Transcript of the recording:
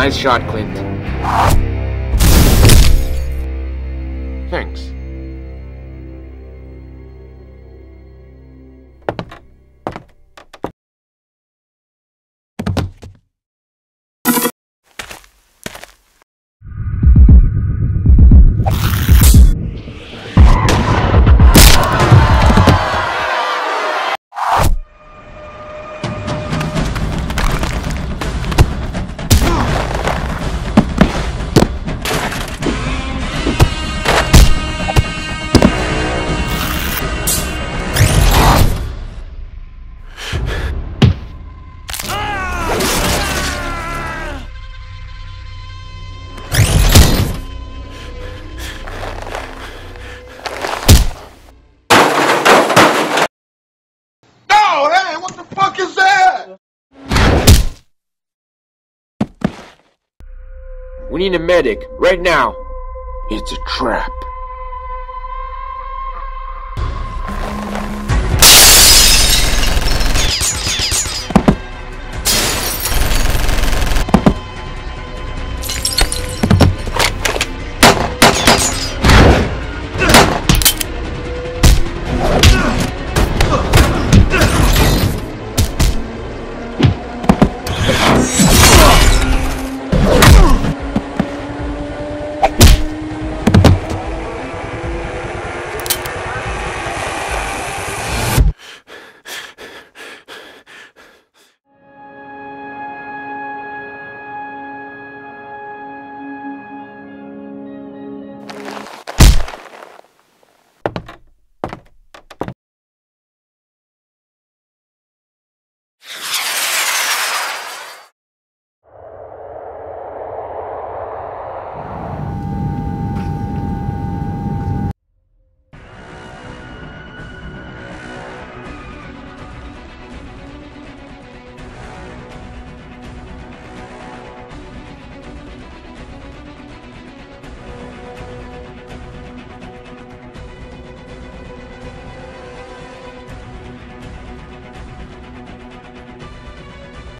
Nice shot, Clint. Thanks. We need a medic, right now. It's a trap.